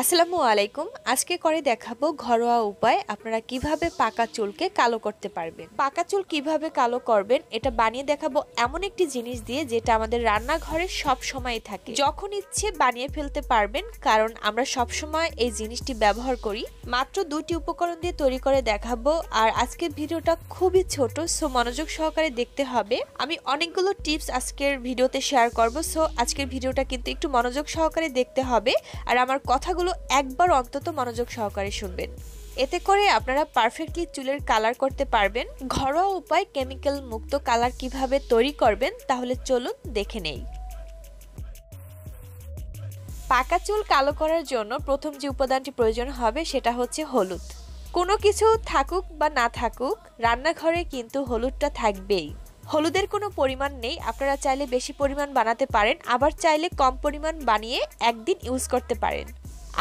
আসসালামু আলাইকুম। আজকে করে দেখাবো ঘরোয়া উপায় আপনারা কীভাবে পাকা চুলকে কালো করতে পারবেন। পাকা চুল কীভাবে কালো করবেন এটা বানিয়ে দেখাবো এমন একটি জিনিস দিয়ে যেটা আমাদের রান্নাঘরে সব সময় থাকে। যখন ইচ্ছে বানিয়ে ফেলতে পারবেন, কারণ আমরা সব সময় এই জিনিসটি ব্যবহার করি। মাত্র দুটি উপকরণ দিয়ে তৈরি করে দেখাবো। আর আজকের ভিডিওটা খুবই ছোট, সো মনোযোগ সহকারে দেখতে হবে। আমি অনেকগুলো টিপস আজকের ভিডিওতে শেয়ার করব, সো আজকের ভিডিওটা কিন্তু একটু মনোযোগ সহকারে দেখতে হবে। আর আমার কথাগুলো একবার অন্তত মনোযোগ সহকারে শুনবেন। এতে করে আপনারা পারফেক্টলি চুলের কালার করতে পারবেন। ঘরোয়া উপায় কেমিক্যাল মুক্ত কালার কীভাবে তৈরি করবেন, তাহলে চলুন দেখে নেই। পাকা চুল কালো করার জন্য প্রথম যে উপাদানটি প্রয়োজন হবে, সেটা হচ্ছে হলুদ। কোনো কিছু থাকুক বা না থাকুক, রান্নাঘরে কিন্তু হলুদটা থাকবেই। হলুদের কোনো পরিমাণ নেই, আপনারা চাইলে বেশি পরিমাণ বানাতে পারেন, আবার চাইলে কম পরিমাণ বানিয়ে একদিন ইউজ করতে পারেন।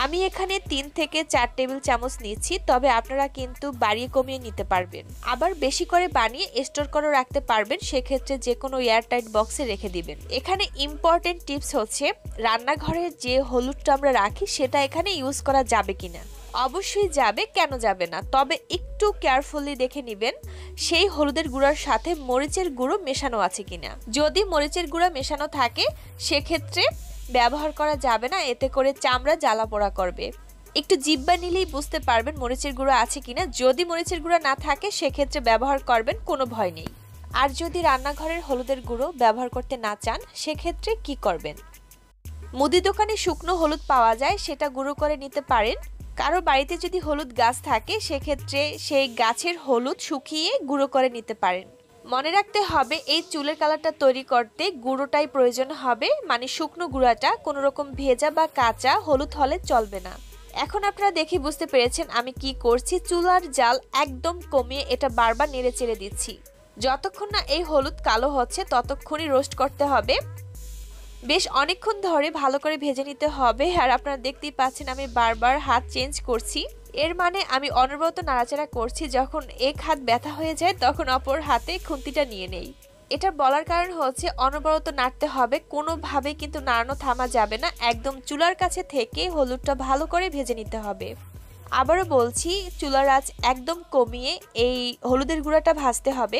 আমি এখানে তিন থেকে চার টেবিল চামচ নিচ্ছি, তবে আপনারা কিন্তু বাড়িয়ে কমিয়ে নিতে পারবেন। আবার বেশি করে বানিয়ে স্টোর করে রাখতে পারবেন, সেক্ষেত্রে যে কোনো এয়ারটাইট বক্সে রেখে দিবেন। এখানে ইম্পর্টেন্ট টিপস হচ্ছে, রান্নাঘরে যে হলুদটা আমরা রাখি, সেটা এখানে ইউজ করা যাবে কিনা? অবশ্যই যাবে, কেন যাবে না? তবে একটু কেয়ারফুলি দেখে নেবেন, সেই হলুদের গুঁড়ার সাথে মরিচের গুঁড়ো মেশানো আছে কিনা? যদি মরিচের গুঁড়া মেশানো থাকে, সেক্ষেত্রে ব্যবহার করা যাবে না, এতে করে চামড়া জ্বালা পোড়া করবে। একটু জিব্বা নিলেই বুঝতে পারবেন মরিচের গুঁড়ো আছে কিনা। যদি মরিচের গুঁড়া না থাকে, সেক্ষেত্রে ব্যবহার করবেন, কোনো ভয় নেই। আর যদি রান্নাঘরের হলুদের গুঁড়ো ব্যবহার করতে না চান, সেক্ষেত্রে কি করবেন? মুদি দোকানে শুকনো হলুদ পাওয়া যায়, সেটা গুঁড়ো করে নিতে পারেন। কারও বাড়িতে যদি হলুদ গাছ থাকে, সেক্ষেত্রে সেই গাছের হলুদ শুকিয়ে গুঁড়ো করে নিতে পারেন। মনে রাখতে হবে, এই চুলের কালারটা তৈরি করতে গুঁড়োটাই প্রয়োজন হবে। মানে শুকনো গুঁড়াটা, কোনো রকম ভেজা বা কাঁচা, হলুদ হলে চলবে না। এখন আপনারা দেখে বুঝতে পেরেছেন আমি কি করছি। চুলার জাল একদম কমিয়ে এটা বারবার নেড়ে চেড়ে দিচ্ছি। যতক্ষণ না এই হলুদ কালো হচ্ছে, ততক্ষণই রোস্ট করতে হবে। বেশ অনেকক্ষণ ধরে ভালো করে ভেজে নিতে হবে। আর আপনারা দেখতেই পাচ্ছেন আমি বারবার হাত চেঞ্জ করছি। এর মানে আমি অনবরত নাড়াচাড়া করছি, যখন এক হাত ব্যথা হয়ে যায়, তখন অপর হাতে খুন্তিটা নিয়ে নেই। এটা বলার কারণ হচ্ছে অনবরত নাড়তে হবে, কোনোভাবে কিন্তু নাড়ানো থামা যাবে না, একদম চুলার কাছে থেকে হলুদটা ভালো করে ভেজে নিতে হবে। আবারও বলছি, চুলার আঁচ একদম কমিয়ে এই হলুদের গুঁড়াটা ভাজতে হবে।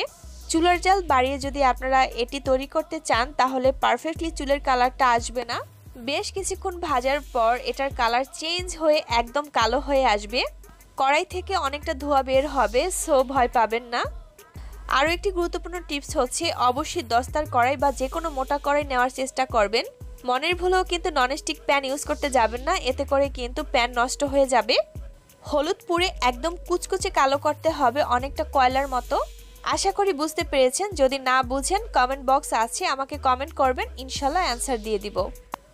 চুলার জাল বাড়িয়ে যদি আপনারা এটি তৈরি করতে চান, তাহলে পারফেক্টলি চুলের কালারটা আসবে না। বেশ কিছুক্ষণ ভাজার পর এটার কালার চেঞ্জ হয়ে একদম কালো হয়ে আসবে। কড়াই থেকে অনেকটা ধোয়া বের হবে, সো ভয় পাবেন না। আরও একটি গুরুত্বপূর্ণ টিপস হচ্ছে, অবশ্যই দস্তার কড়াই বা যে কোনো মোটা কড়াই নেওয়ার চেষ্টা করবেন। মনের ভুলেও কিন্তু ননস্টিক প্যান ইউজ করতে যাবেন না, এতে করে কিন্তু প্যান নষ্ট হয়ে যাবে। হলুদ পুড়ে একদম কুচকুচে কালো করতে হবে অনেকটা কয়লার মতো। আশা করি বুঝতে পেরেছেন, যদি না বুঝেন কমেন্ট বক্স আছে, আমাকে কমেন্ট করবেন, ইনশাল্লাহ অ্যান্সার দিয়ে দিব।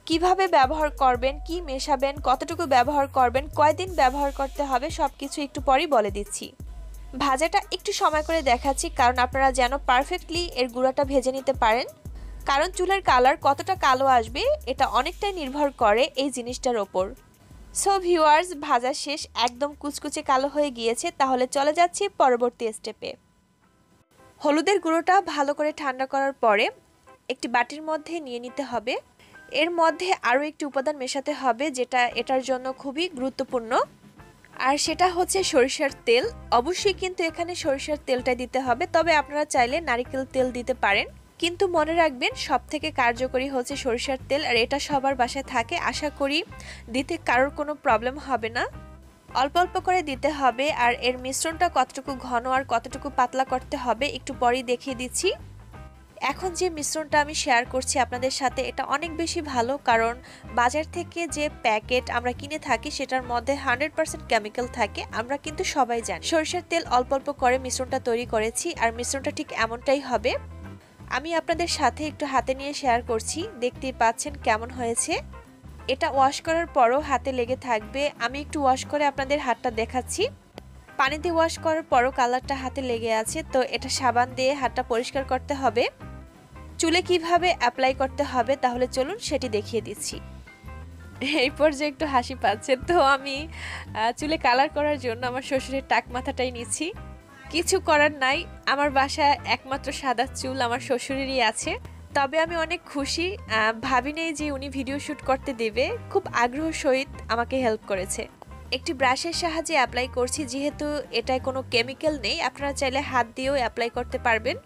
কীভাবে ব্যবহার করবেন, কি মেশাবেন, কতটুকু ব্যবহার করবেন, কয়দিন ব্যবহার করতে হবে সব কিছু একটু পরেই বলে দিচ্ছি। ভাজাটা একটু সময় করে দেখাচ্ছি, কারণ আপনারা যেন পারফেক্টলি এর গুঁড়াটা ভেজে নিতে পারেন। কারণ চুলের কালার কতটা কালো আসবে, এটা অনেকটাই নির্ভর করে এই জিনিসটার ওপর। সো ভিউয়ার্স ভাজা শেষ, একদম কুচকুচে কালো হয়ে গিয়েছে, তাহলে চলে যাচ্ছি পরবর্তী স্টেপে হলুদের গুঁড়োটা ভালো করে ঠান্ডা করার পরে একটি বাটির মধ্যে নিয়ে নিতে হবে। এর মধ্যে আরও একটি উপাদান মেশাতে হবে যেটা এটার জন্য খুবই গুরুত্বপূর্ণ। আর সেটা হচ্ছে সরিষার তেল। অবশ্যই কিন্তু এখানে সরিষার তেলটা দিতে হবে, তবে আপনারা চাইলে নারিকেল তেল দিতে পারেন। কিন্তু মনে রাখবেন সব থেকে কার্যকরী হচ্ছে সরিষার তেল, আর এটা সবার বাসায় থাকে। আশা করি দিতে কারোর কোনো প্রবলেম হবে না। অল্প অল্প করে দিতে হবে, আর এর মিশ্রণটা কতটুকু ঘন আর কতটুকু পাতলা করতে হবে একটু পরেই দেখিয়ে দিচ্ছি। এখন যে মিশ্রণটা আমি শেয়ার করছি আপনাদের সাথে, এটা অনেক বেশি ভালো কারণ বাজার থেকে যে প্যাকেট আমরা কিনে থাকি, সেটার মধ্যে হান্ড্রেড পার্সেন্ট কেমিক্যাল থাকে, আমরা কিন্তু সবাই জানি। সরিষার তেল অল্প অল্প করে মিশ্রণটা তৈরি করেছি, আর মিশ্রণটা ঠিক এমনটাই হবে। আমি আপনাদের সাথে একটু হাতে নিয়ে শেয়ার করছি, দেখতেই পাচ্ছেন কেমন হয়েছে। এটা ওয়াশ করার পরও হাতে লেগে থাকবে। আমি একটু ওয়াশ করে আপনাদের হাতটা দেখাচ্ছি। পানিতে ওয়াশ করার পরও কালারটা হাতে লেগে আছে, তো এটা সাবান দিয়ে হাতটা পরিষ্কার করতে হবে। চুলে কীভাবে অ্যাপ্লাই করতে হবে তাহলে চলুন সেটি দেখিয়ে দিচ্ছি। এই পর্যায়ে একটু হাসি পাচ্ছে, তো আমি চুলে কালার করার জন্য আমার শ্বশুরের টাক মাথাটাই নিচ্ছি। কিছু করার নাই, আমার বাসায় একমাত্র সাদা চুল আমার শ্বশুরেরই আছে। তবে আমি অনেক খুশি ভাবি নেই যে উনি ভিডিও শ্যুট করতে দেবে, খুব আগ্রহ সহিত আমাকে হেল্প করেছে। একটি ব্রাশের সাহায্যে অ্যাপ্লাই করছি, যেহেতু এটায় কোনো কেমিক্যাল নেই, আপনারা চাইলে হাত দিয়েও অ্যাপ্লাই করতে পারবেন।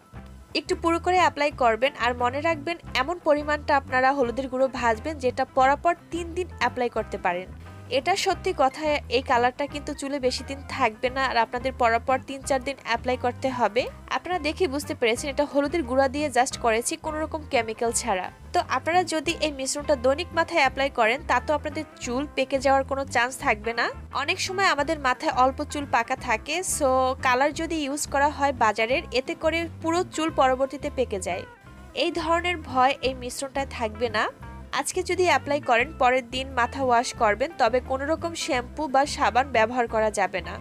একটু পুরো করে অ্যাপ্লাই করবেন আর মনে রাখবেন এমন পরিমাণটা আপনারা হলুদের গুঁড়ো ভাজবেন যেটা পরাপর তিন দিন অ্যাপ্লাই করতে পারেন। এটা সত্যি কথা, এই কালারটা কিন্তু চুলে বেশি দিন থাকবে না আর আপনাদের পরাপর তিন চার দিন অ্যাপ্লাই করতে হবে। আপনারা দেখে বুঝতে পেরেছেন, এটা হলুদের গুঁড়া দিয়ে জাস্ট করেছি কোনো রকম কেমিক্যাল ছাড়া। তো আপনারা যদি এই মিশ্রণটা দৈনিক মাথায় অ্যাপ্লাই করেন, তা তো আপনাদের চুল পেকে যাওয়ার কোনো চান্স থাকবে না। অনেক সময় আমাদের মাথায় অল্প চুল পাকা থাকে সো কালার যদি ইউজ করা হয় বাজারের, এতে করে পুরো চুল পরবর্তীতে পেকে যায়। এই ধরনের ভয় এই মিশ্রণটায় থাকবে না। আজকে যদি অ্যাপ্লাই করেন, পরের দিন মাথা ওয়াশ করবেন, তবে কোনো রকম শ্যাম্পু বা সাবান ব্যবহার করা যাবে না।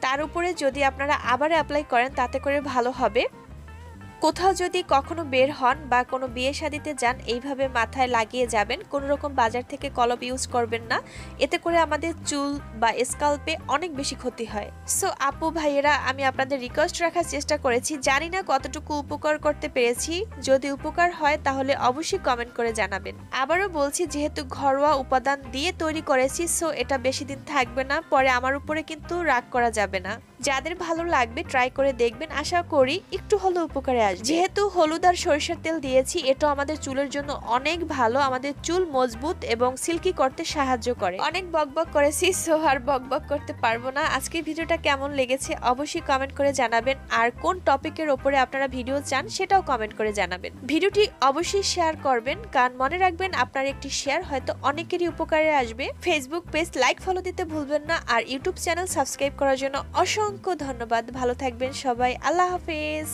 তার উপরে যদি আপনারা আবার অ্যাপ্লাই করেন, তাতে করে ভালো হবে। কোথাও যদি কখনো বের হন বা কোনো বিয়ে শাদিতে যান, এইভাবে মাথায় লাগিয়ে যাবেন, কোনো রকম বাজার থেকে কলপ ইউজ করবেন না। এতে করে আমাদের চুল বা স্কাল্পে অনেক বেশি ক্ষতি হয়। সো আপু, ভাইয়েরা, আমি আপনাদের রিকোয়েস্ট রাখার চেষ্টা করেছি। জানি না কতটুকু উপকার করতে পেরেছি। যদি উপকার হয়, তাহলে অবশ্যই কমেন্ট করে জানাবেন। আবারও বলছি, যেহেতু ঘরোয়া উপাদান দিয়ে তৈরি করেছি সো এটা বেশি দিন থাকবে না। পরে আমার উপরে কিন্তু রাগ করা যাবে না। যাদের ভালো লাগবে ট্রাই করে দেখবেন। আশা করি একটু হলেও উপকারে আসবে। যেহেতু হলুদ আর সরিষার তেল দিয়েছি এটা আমাদের চুলের জন্য অনেক ভালো। আমাদের চুল মজবুত এবং সিল্কি করতে সাহায্য করে। অনেক বকবক করেছি সো আর বকবক করতে পারব না। আজকের ভিডিওটা কেমন লেগেছে অবশ্যই কমেন্ট করে জানাবেন। আর কোন টপিকের ওপরে আপনারা ভিডিও চান সেটাও কমেন্ট করে জানাবেন। ভিডিওটি অবশ্যই শেয়ার করবেন। কারণ মনে রাখবেন, আপনার একটি শেয়ার হয়তো অনেকেরই উপকারে আসবে। ফেসবুক পেজ লাইক ফলো দিতে ভুলবেন না। আর ইউটিউব চ্যানেল সাবস্ক্রাইব করার জন্য অসংখ্য ধন্যবাদ। ভালো থাকবেন সবাই। আল্লাহ হাফেজ।